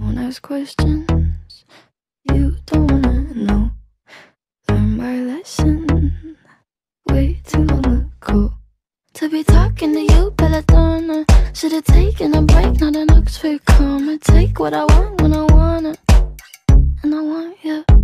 Don't ask questions you don't wanna know. Learn my lesson way too long ago. To be talking to you, but I don't know. Should've taken a break, not an Oxford comma. Take what I want when I wanna, and I want you.